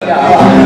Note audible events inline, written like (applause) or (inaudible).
快 (laughs) 点